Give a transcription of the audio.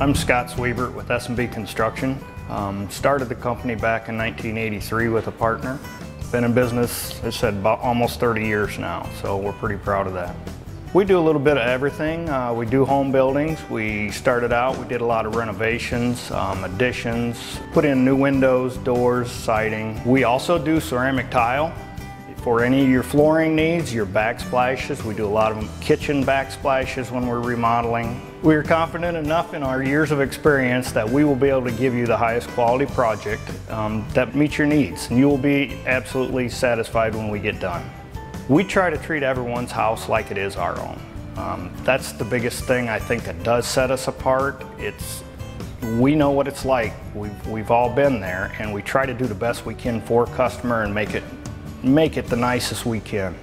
I'm Scott Sweebert with S&B Construction. Um, started the company back in 1983 with a partner. Been in business, as I said, about almost 30 years now, so we're pretty proud of that. We do a little bit of everything. Uh, we do home buildings. We started out, we did a lot of renovations, um, additions, put in new windows, doors, siding. We also do ceramic tile. For any of your flooring needs, your backsplashes, we do a lot of kitchen backsplashes when we're remodeling. We are confident enough in our years of experience that we will be able to give you the highest quality project um, that meets your needs and you will be absolutely satisfied when we get done. We try to treat everyone's house like it is our own. Um, that's the biggest thing I think that does set us apart. It's we know what it's like. We've, we've all been there and we try to do the best we can for customer and make it make it the nicest we can.